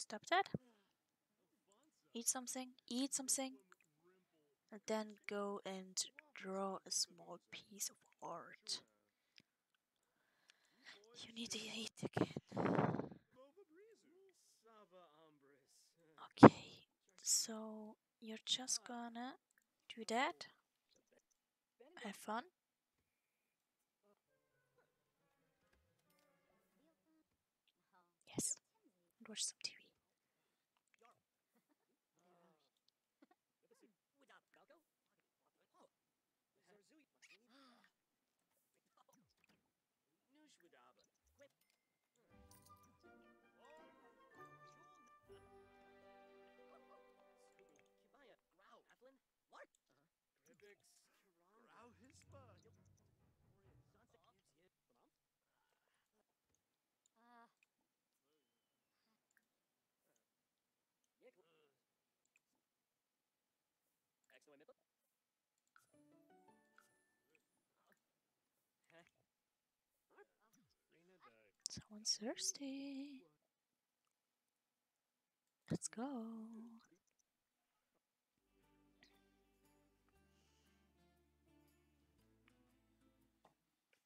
Stop that. Eat something. Eat something. And then go and draw a small piece of art. You need to eat again. Okay, so you're just gonna do that. Have fun. Yes, and watch some TV. Someone's thirsty. Let's go.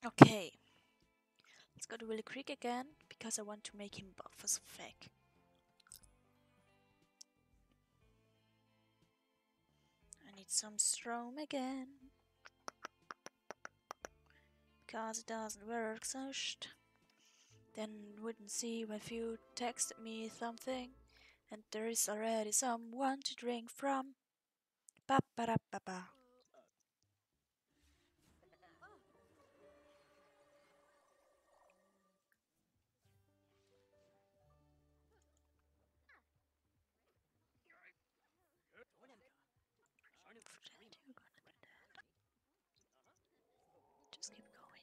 Okay. Let's go to Willow Creek again because I want to make him buff as fuck. I need some Strom again. Because it doesn't work such. Then wouldn't see if you texted me something and there is already someone to drink from. Ba ba da ba ba. Just keep going.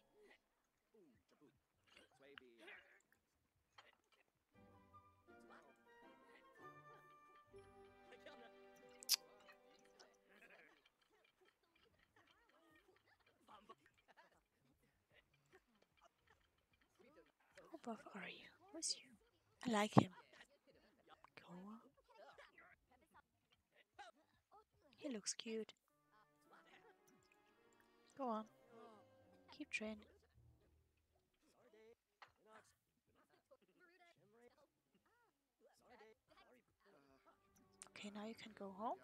How buff are you? Who's you? I like him. Go on. He looks cute. Go on. Keep training. Okay, now you can go home.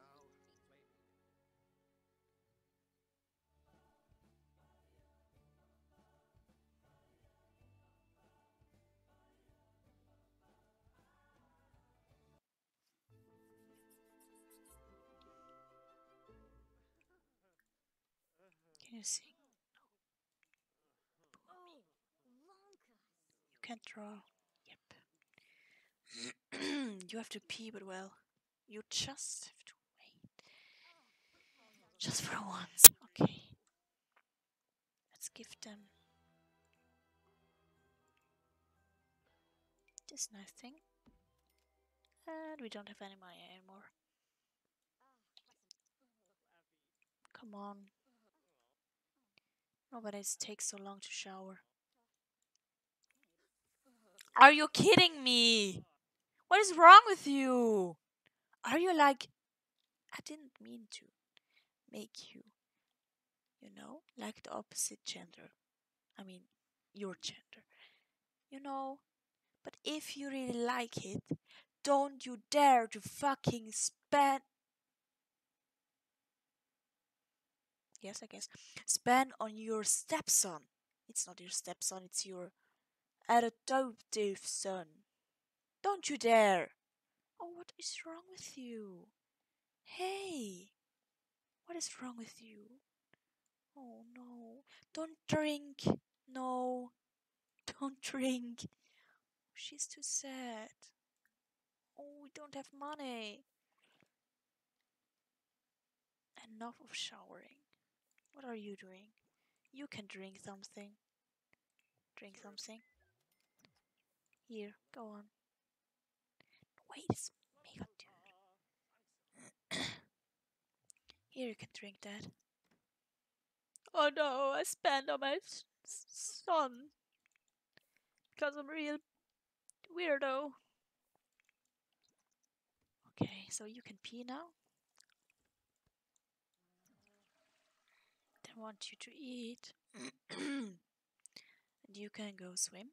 Can you sing? Can't draw. Yep. you have to pee, but well, you just have to wait. Just for once. Okay. Let's give them this nice thing. And we don't have any money anymore. Come on. Nobody takes so long to shower. Are you kidding me? What is wrong with you? Are you like. I didn't mean to make you, you know, like the opposite gender. I mean, your gender. You know? But if you really like it, don't you dare to fucking spend. Yes, I guess. Spend on your stepson. It's not your stepson, it's your adoptive son. Don't you dare! Oh, what is wrong with you? Hey! What is wrong with you? Oh no. Don't drink! No! Don't drink! She's too sad. Oh, we don't have money. Enough of showering. What are you doing? You can drink something. Drink something. Here, go on. Wait, it's mega dude. Here, you can drink that. Oh no, I spent on my son. Because I'm real weirdo. Okay, so you can pee now. They want you to eat. and you can go swim.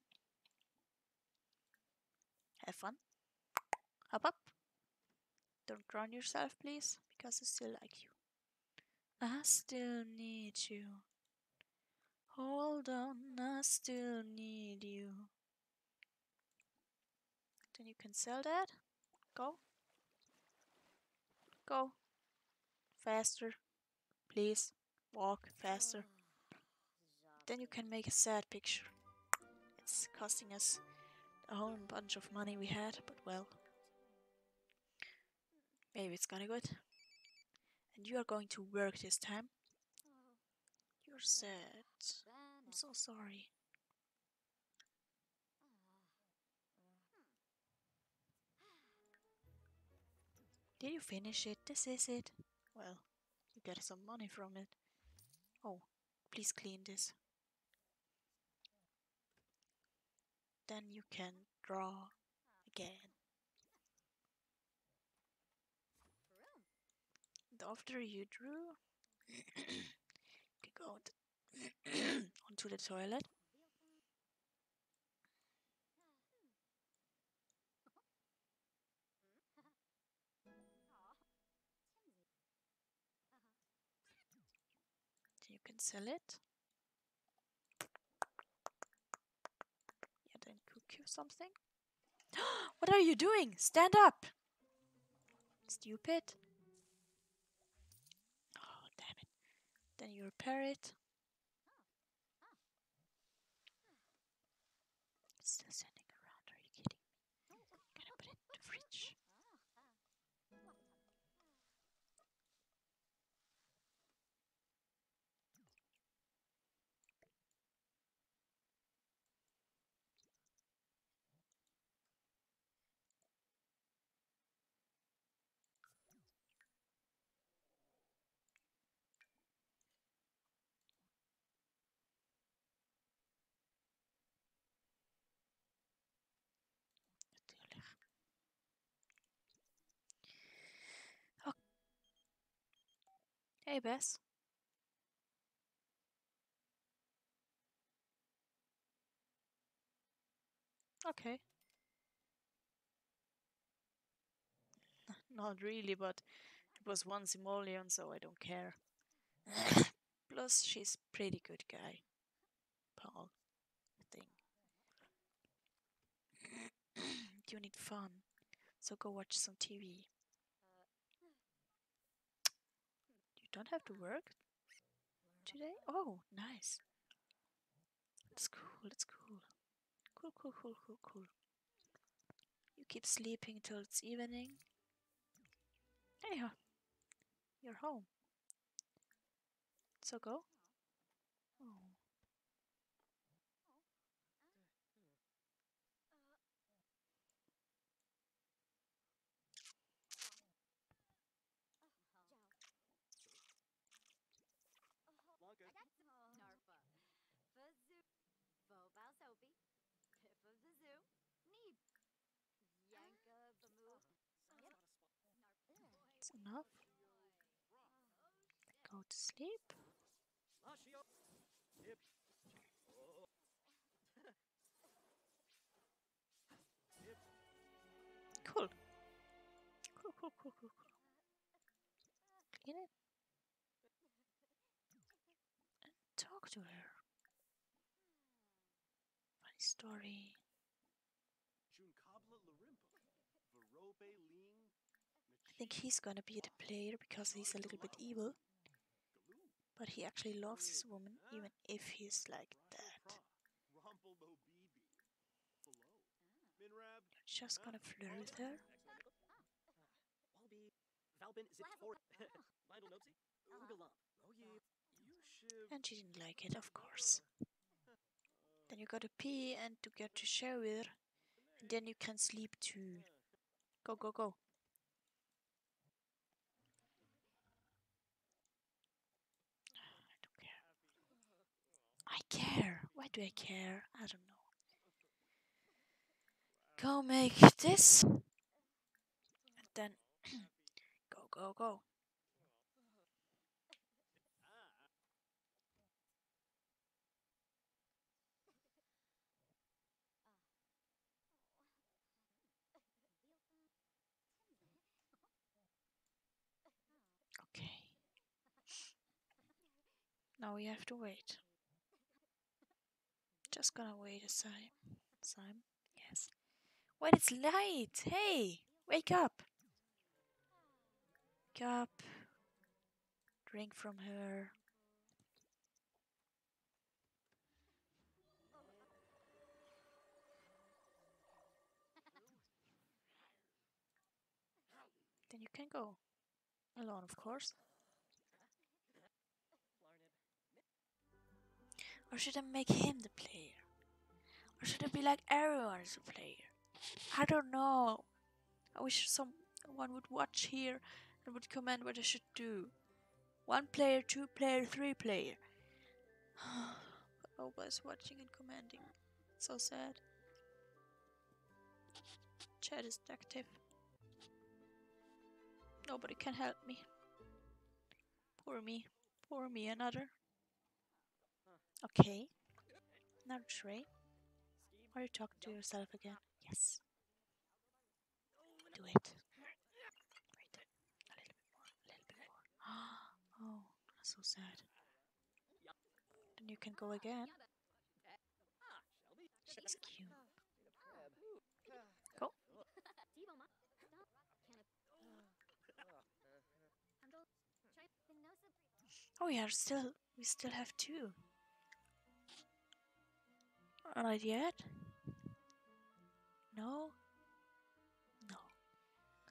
Have fun. Hop up. Don't drown yourself, please, because I still like you. I still need you. Hold on, I still need you. Then you can sell that. Go. Go. Faster. Please. Walk faster. Hmm. Then you can make a sad picture. It's costing us Oh, a whole bunch of money we had, but well. Maybe it's gonna good. And you are going to work this time. You're sad. I'm so sorry. Did you finish it? This is it. Well, you get some money from it. Oh, please clean this. Then you can draw again. And after you drew, you go onto the toilet. You can sell it. Yeah, then cook you something. what are you doing? Stand up! Stupid. Oh, damn it. Then you repair it. It's still standing around, are you kidding me? Can I put it in the fridge? Natuurlijk. Oh. Hey Bess. Okay. Not really, but it was one simoleon, so I don't care. Plus, she's pretty good guy. Paul, I think. you need fun, so go watch some TV. You don't have to work today? Oh, nice. That's cool, that's cool. Cool, cool, cool, cool, cool. You keep sleeping till it's evening. Uh, you're home. So go. Enough. Go to sleep. Cool. Cool, cool, cool, cool, cool. Clean it. And talk to her. Funny story. I think he's gonna be the player because he's a little bit evil. But he actually loves his woman, even if he's like that. Just gonna flirt with her. And she didn't like it, of course. Then you gotta pee and to get to shower. And then you can sleep too. Go, go, go. I don't care. I care. Why do I care? I don't know. Go make this. And then go, go, go. Now we have to wait. Just gonna wait a time. Time? Yes. Wait, it's light! Hey! Wake up! Wake up. Drink from her. Then you can go. Alone, of course. Or should I make him the player? Or should it be like everyone is a player? I don't know. I wish someone would watch here and would comment what I should do. One player, two player, three player. nobody's watching and commenting. So sad. Chat is active. Nobody can help me. Poor me. Poor me, another. Okay. Now Trey. Are you talking to yourself again? Yes. Do it. Wait. A little bit more. A little bit more. Oh, so sad. Then you can go again. She's cute. Go. Oh yeah, still we still have two. Not yet. No. No.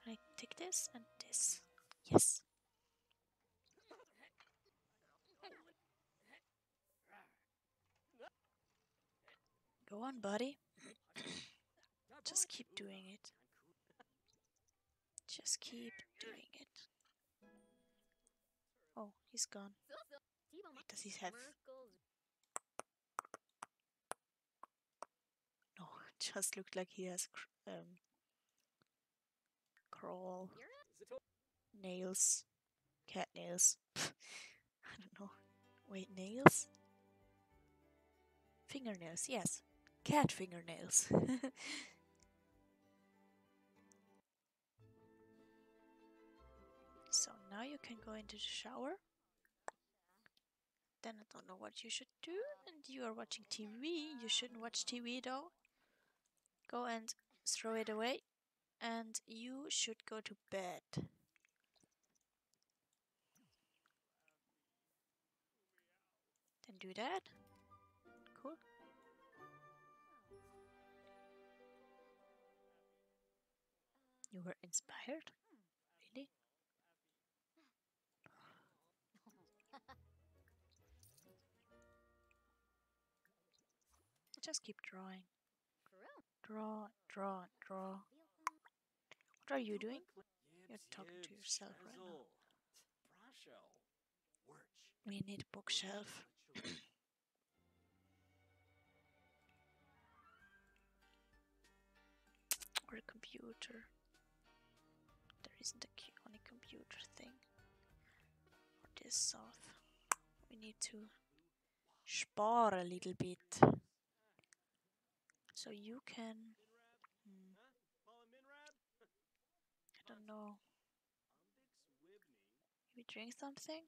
Can I take this and this? Yes. Go on, buddy. Just keep doing it. Just keep doing it. Oh, he's gone. Wait, does he have? No, just looked like he has cr- um crawl nails, cat nails. I don't know. Wait, nails? Fingernails, yes. Cat fingernails. so now you can go into the shower. Then I don't know what you should do. And you are watching TV. You shouldn't watch TV though. Go and throw it away. And you should go to bed. Then do that. Cool. You were inspired? Really? Just keep drawing. Draw, draw, draw. What are you doing? You're talking to yourself right now. We need a bookshelf. or a computer. There isn't a only computer thing. Or this stuff. We need to spar a little bit. So you can. Hmm, I don't know. Maybe drink something?